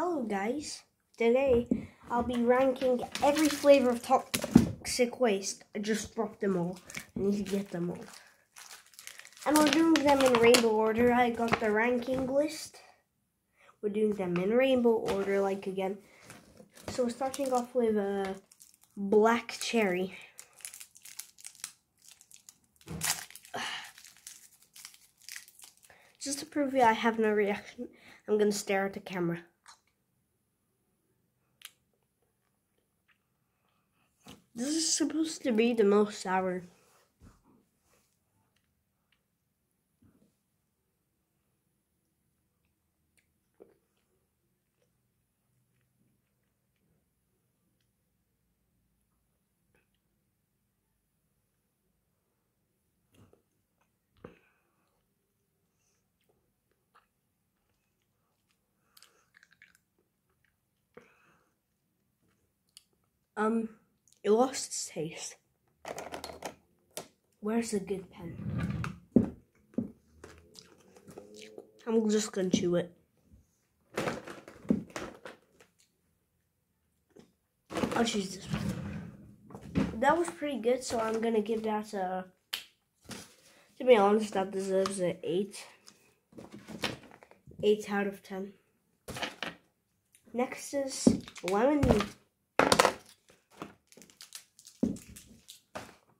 Hello guys, today I'll be ranking every flavor of toxic waste. I just dropped them all. I need to get them all. And we're doing them in rainbow order. I got the ranking list. We're doing them in rainbow order, like again. So we're starting off with a black cherry. Just to prove you I have no reaction, I'm gonna stare at the camera. This is supposed to be the most sour. Um, it lost its taste. Where's the good pen? I'm just gonna chew it. I'll choose this one. That was pretty good, so I'm gonna give that a. To be honest, that deserves an 8. 8 out of 10. Next is lemon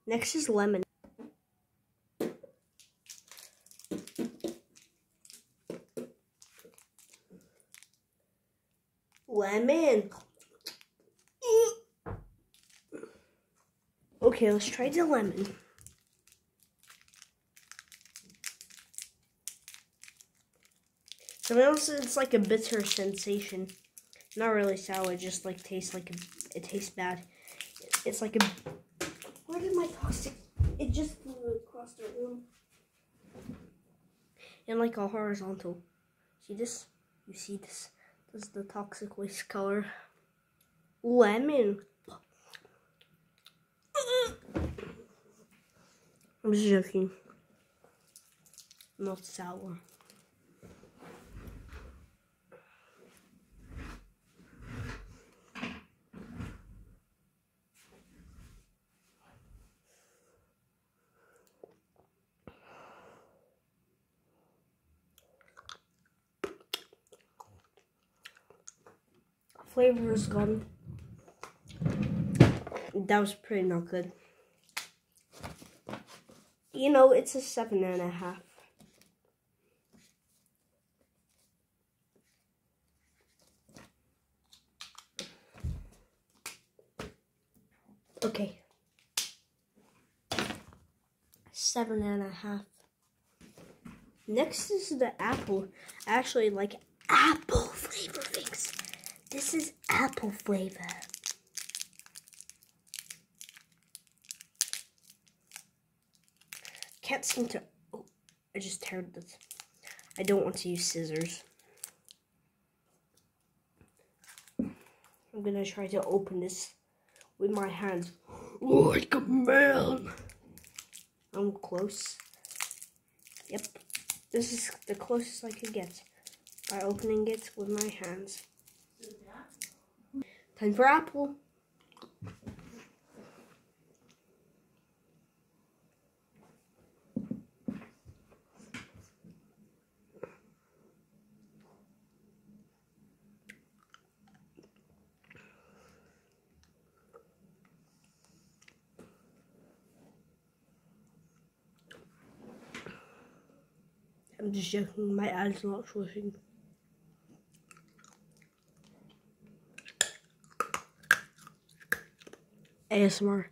Next is lemon. Lemon. Okay, let's try the lemon. Be honest, it's like a bitter sensation. Not really sour, It just like tastes like a, it tastes bad. It's like a where did my toxic? It just flew across the room. And like a horizontal. See this? You see this? This is the toxic waste color. Lemon. I'm just joking. Not sour. Flavor is gone. That was pretty not good. You know, it's a seven and a half. Okay. Seven and a half. Next is the apple. I actually like apple flavor things. This is apple flavor. Can't seem to. Oh, I just teared this. I don't want to use scissors. I'm gonna try to open this with my hands like a man. I'm close. Yep, this is the closest I could get by opening it with my hands. Time for apple. I'm just joking, my eyes are not swishing. ASMR.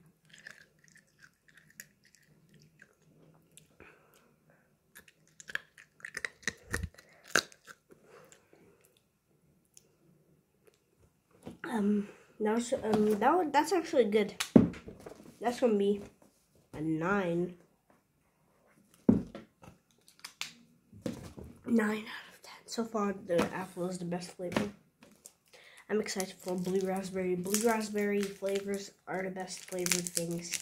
Um, that's um that that's actually good. That's gonna be a nine. Nine out of ten. So far, the apple is the best flavor. I'm excited for blue raspberry. Blue raspberry flavors are the best flavored things.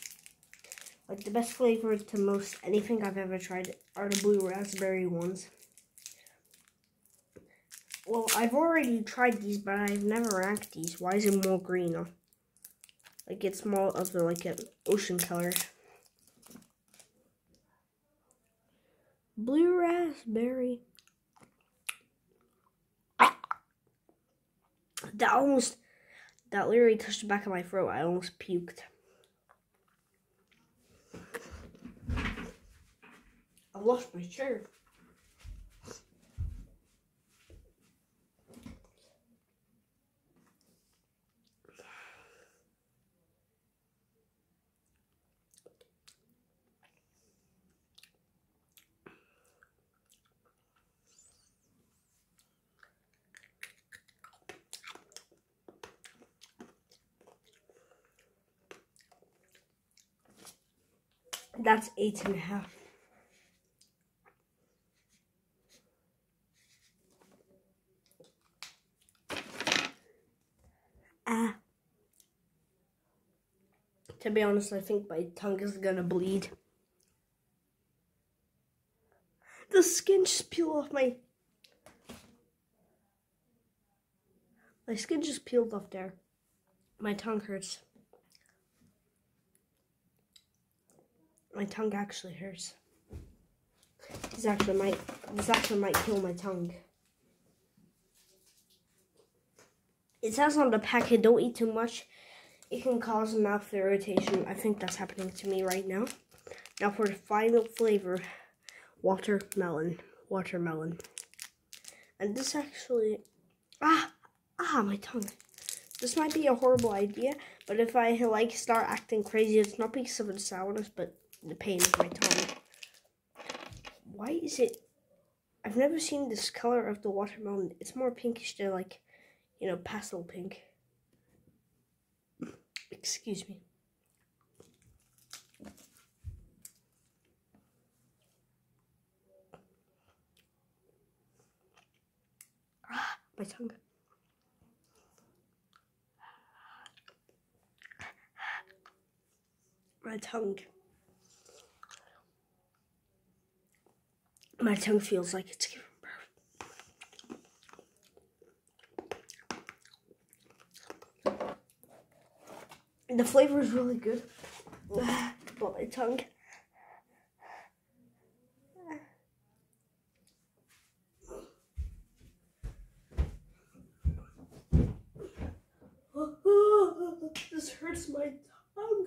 Like the best flavor to most anything I've ever tried are the blue raspberry ones. Well, I've already tried these, but I've never ranked these. Why is it more green? Like it's more of the like an ocean color. Blue raspberry. That almost, that literally touched the back of my throat. I almost puked. I lost my chair. That's eight and a half. Ah. To be honest, I think my tongue is gonna bleed. The skin just peeled off my... My skin just peeled off there. My tongue hurts. My tongue actually hurts. This actually might this actually might kill my tongue. It says on the packet, don't eat too much. It can cause mouth irritation. I think that's happening to me right now. Now for the final flavor, watermelon. Watermelon. And this actually, ah, ah, my tongue. This might be a horrible idea, but if I like start acting crazy, it's not because of the sourness, but the pain of my tongue. Why is it? I've never seen this color of the watermelon. It's more pinkish than like, you know, pastel pink. Excuse me. Ah, my tongue. My tongue. My tongue feels like it's giving birth. The flavor is really good. but my tongue. this hurts my tongue.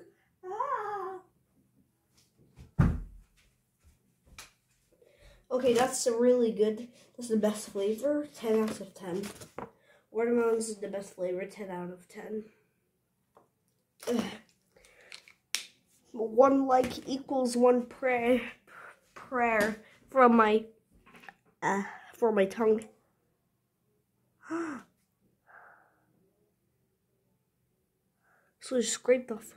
Okay, that's really good. That's the best flavor. 10 out of 10. Watermelons is the best flavor. 10 out of 10. Ugh. One like equals one prayer prayer from my uh for my tongue. so just scrape off